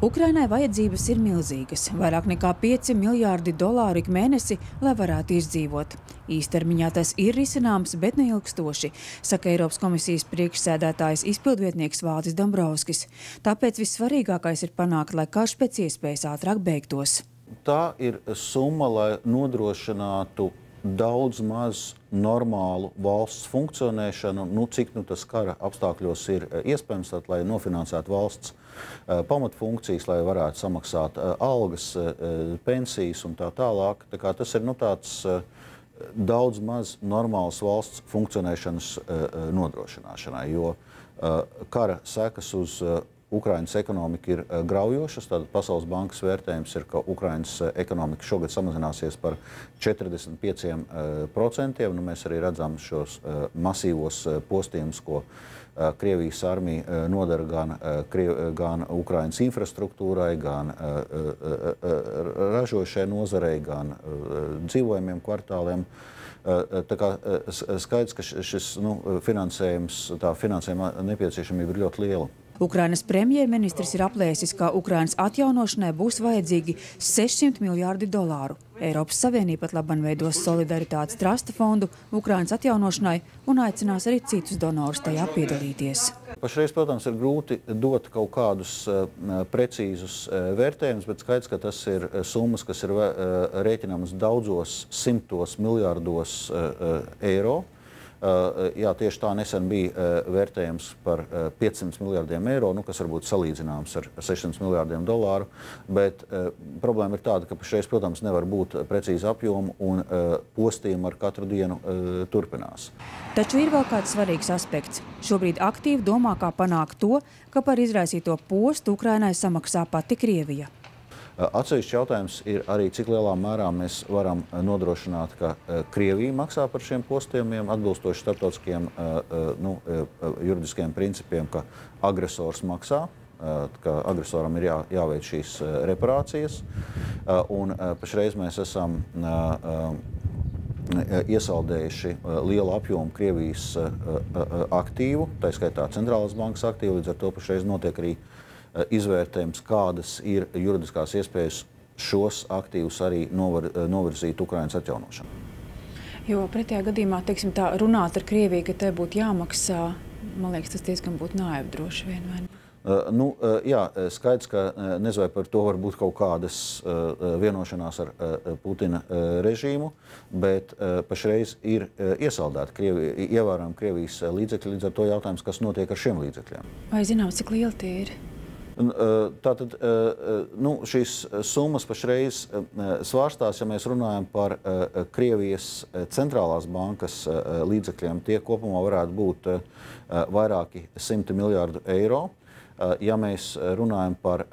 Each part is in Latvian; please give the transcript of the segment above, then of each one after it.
Ukrainai vajadzības ir milzīgas - vairāk nekā 5 miljārdi dolāru ik mēnesi, lai varētu izdzīvot. Īstermiņā tas ir risināms, bet neilgstoši, saka Eiropas komisijas priekšsēdētājs izpildvietnieks Vācis Dombrovskis. Tāpēc vissvarīgākais ir panākt, lai karš pēc iespējas ātrāk beigtos. Tā ir summa, lai nodrošinātu daudz maz normālu valsts funkcionēšanu, nu, cik nu, tas kara apstākļos ir eh, iespējams, tad, lai nofinansētu valsts uh, pamatfunkcijas, lai varētu samaksāt uh, algas, uh, pensijas un tā tālāk. Tā tas ir nu, tāds daudz maz normāls valsts funkcionēšanas nodrošināšanai, jo kara sekas uz Ukraiņas ekonomika ir uh, graujošas. Tad Pasaules bankas vērtējums ir, ka Ukraiņas uh, ekonomika šogad samazināsies par 45%. Uh, nu, mēs arī redzam šos masīvos postījumus, ko Krievijas armija nodara gan, gan Ukraiņas infrastruktūrai, gan ražošai nozarei, gan dzīvojamiem kvartāliem. Tā kā skaidrs, ka šis nu, finansējums, tā finansējuma nepieciešamība ir ļoti liela. Ukrainas premjerministrs ir aplēsis, ka Ukrainas atjaunošanai būs vajadzīgi 600 miljārdi dolāru. Eiropas Savienība pat labam veidos solidaritātes trasta fondu Ukrainas atjaunošanai un aicinās arī citus donorus tajā piedalīties. Pašreiz, protams, ir grūti dot kaut kādus uh, precīzus uh, vērtējumus, bet skaidrs, ka tas ir summas, kas ir rēķinamas daudzos simtos miljārdos eiro. Uh, jā, tieši tā nesen bija uh, vērtējums par 500 uh, miljardiem eiro, nu, kas varbūt salīdzināms ar 600 miljardiem dolāru. Bet problēma ir tāda, ka pašreiz, protams, nevar būt precīzi apjomu un postījumi ar katru dienu turpinās. Taču ir vēl kāds svarīgs aspekts. Šobrīd aktīvi domā, kā panākt to, ka par izraisīto postu Ukrainai samaksā pati Krievija. Atsevišķi jautājums ir arī, cik lielā mērā mēs varam nodrošināt, ka Krievija maksā par šiem postījumiem atbilstoši starptautiskiem nu, juridiskiem principiem, ka agresors maksā ka agresoram ir jā, jāveic šīs reparācijas. Un pašreiz mēs esam iesaldējuši lielu apjomu Krievijas aktīvu, tā skaitā centrālās bankas aktīvu, līdz ar to pašreiz notiek arī Eh, izvērtējums, kādas ir juridiskās iespējas šos aktīvus arī novar, eh, novirzīt Ukraiņas atjaunošanu. Jo pretējā gadījumā, teiksim, tā runāt ar Krieviju, ka te būtu jāmaksā, man liekas, tas diezgan būtu naivi droši vien. Vai? Uh, nu, uh, jā, skaidrs, ka uh, nezinu, par to var būt kaut kādas vienošanās ar Putina režīmu, bet pašreiz ir iesaldēta Krievi, ievērojama Krievijas līdzekļi. Līdz ar to jautājums, kas notiek ar šiem līdzekļiem. Vai zināms, cik lieli tie ir? Tātad nu, šīs summas pašreiz svārstās, ja mēs runājam par Krievijas centrālās bankas līdzekļiem, tie kopumā varētu būt vairāki simti miljārdu eiro. Ja mēs runājam par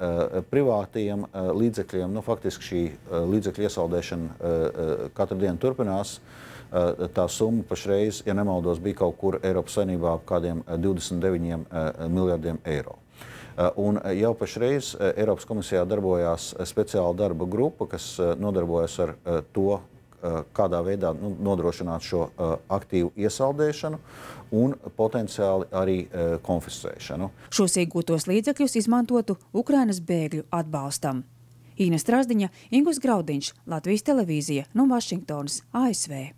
privātajiem līdzekļiem, nu, faktiski šī līdzekļu iesaldēšana katru dienu turpinās. Tā summa pašreiz, ja nemaldos, bija kaut kur Eiropas Savienībā ap kādiem 29 miljardiem eiro. Eh, un eh, jau pašreiz eh, Eiropas komisijā darbojās speciāla darba grupa, kas nodarbojas ar to, kādā veidā nu, nodrošināt šo aktīvu iesaldēšanu un potenciāli arī konfiscēšanu. Šos iegūtos līdzekļus izmantotu Ukrainas bēgļu atbalstam. Īna Strasdiņa, Ingus Graudiņš, Latvijas televīzija no Vašingtonas, ASV.